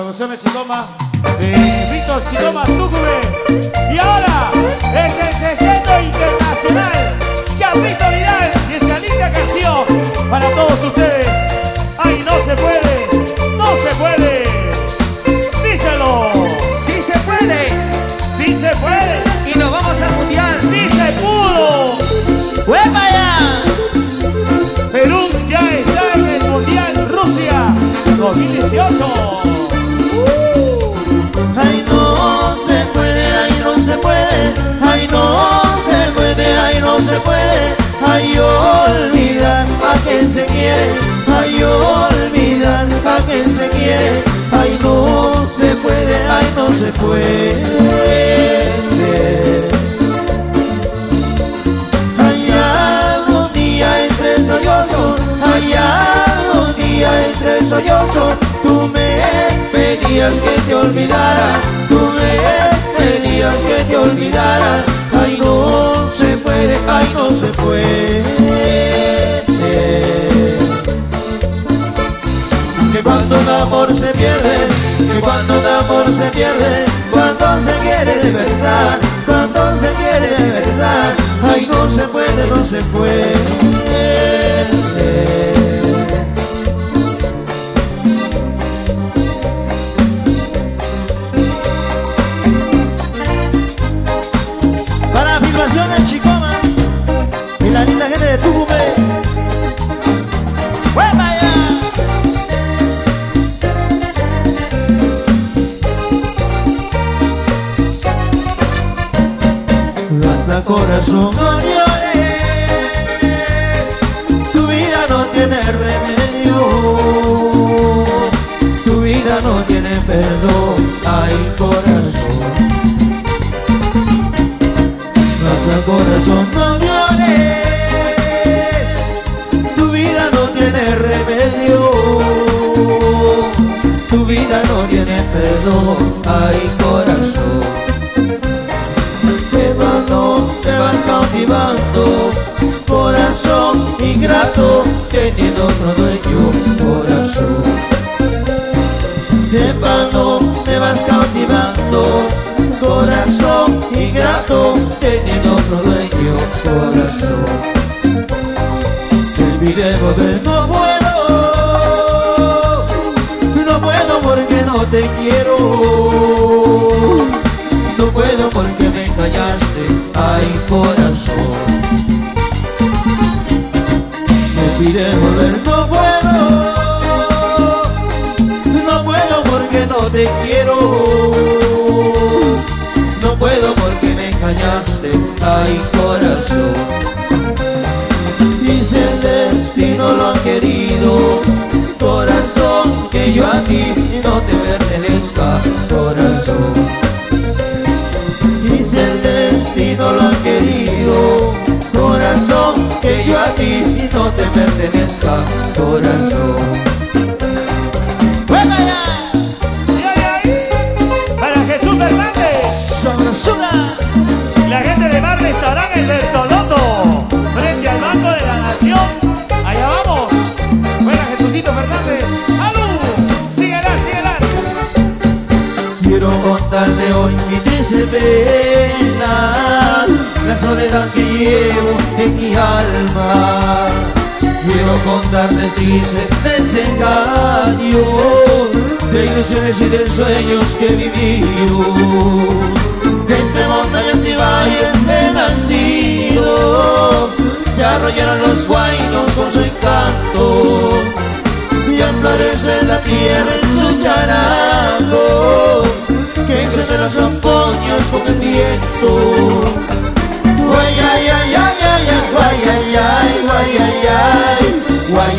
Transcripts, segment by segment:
Producciones Chiloma, de Víctor Chiloma Tucumé. Y ahora es el sexteto internacional Carlito Vidal y esa linda canción para todos ustedes. Se quiere, ay olvidar a quien se quiere, ay no se puede, ay no se puede. Ay algún día entre sollozos, ay algún día entre sollozos, tú me pedías que te olvidara, tú me pedías que te olvidara, ay no se puede, ay no se puede. Amor se pierde, que cuando un amor se pierde, cuando se quiere de verdad, cuando se quiere de verdad, ay no se puede, no se puede. Corazón, no llores. Tu vida no tiene remedio. Tu vida no tiene perdón. Ay corazón. Basta corazón, no llores. Tu vida no tiene remedio. Tu vida no tiene perdón. Ay te vas cautivando. Corazón ingrato, teniendo otro dueño Corazón. De mano, te vas cautivando. Corazón ingrato, teniendo otro dueño Corazón. Olvidemos de no puedo No puedo porque no te quiero Pide volver, no puedo No puedo porque no te quiero. No puedo porque me engañaste, ay corazón. Si el destino lo ha querido Corazón, que yo a ti no te pertenezca, corazón. Si el destino lo ha querido Corazón, que yo a ti no te pertenezca Corazón Jesús Fernández. ¡Sabrosura! Y la gente de Bar Restaurante El Bertoloto, frente al Banco de la Nación. Allá vamos. Buena Jesucito Fernández. ¡Salud! Síguela, síguela. Quiero contarte hoy mi triste pena La soledad que llevo en mi alma Quiero contarte triste desengaño De ilusiones y de sueños que he vivido. Entre montañas y valles he nacido. Que arrollaron los guainos con su encanto. Y florece la tierra en su charango. Que crecen los otoños con el viento. Guay ay ay ay ay ay ay ay ay ay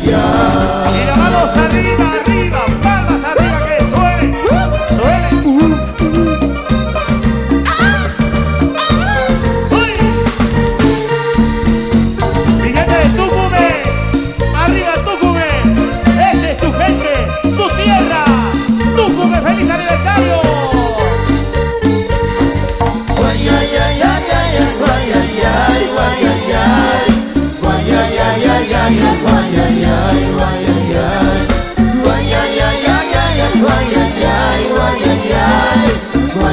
guay ay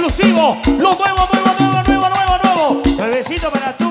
exclusivo. Lo nuevo, nuevo, nuevo, nuevo, nuevo, nuevo. Nuevecito para tú.